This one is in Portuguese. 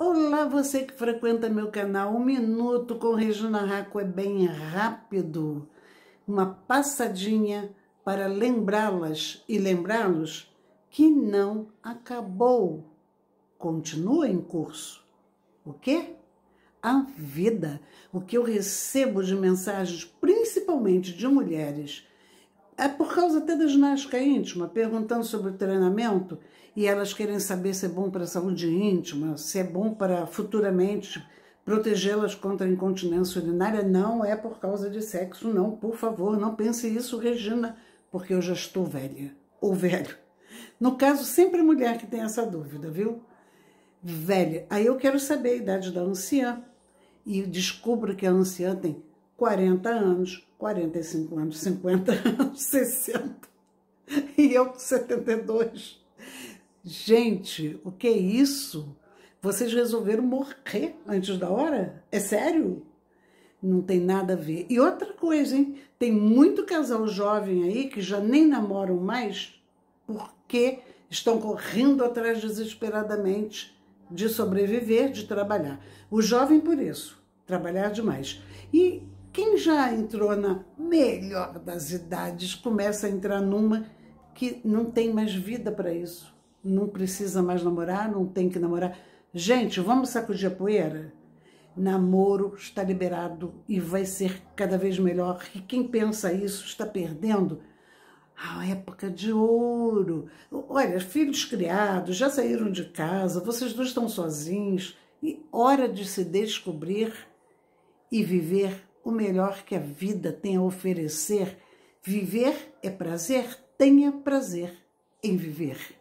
Olá, você que frequenta meu canal. Um minuto com Regina Raco é bem rápido. Uma passadinha para lembrá-las e lembrá-los que não acabou. Continua em curso. O quê? A vida. O que eu recebo de mensagens, principalmente de mulheres, é por causa até da ginástica íntima, perguntando sobre o treinamento, e elas querem saber se é bom para a saúde íntima, se é bom para futuramente protegê-las contra incontinência urinária. Não é por causa de sexo, não, por favor, não pense isso, Regina, porque eu já estou velha, ou velho. No caso, sempre mulher que tem essa dúvida, viu? Velha. Aí eu quero saber a idade da anciã. E descubro que a anciã tem 40 anos, 45 anos, 50 anos, 60. E eu com 72. Gente, o que é isso? Vocês resolveram morrer antes da hora? É sério? Não tem nada a ver. E outra coisa, hein? Tem muito casal jovem aí que já nem namoram mais porque estão correndo atrás desesperadamente de sobreviver, de trabalhar. O jovem, por isso, trabalhar demais. E quem já entrou na melhor das idades começa a entrar numa que não tem mais vida para isso. Não precisa mais namorar, não tem que namorar. Gente, vamos sacudir a poeira? Namoro está liberado e vai ser cada vez melhor. E quem pensa isso está perdendo a época de ouro. Olha, filhos criados, já saíram de casa, vocês dois estão sozinhos. E hora de se descobrir e viver o melhor que a vida tem a oferecer. Viver é prazer, tenha prazer em viver.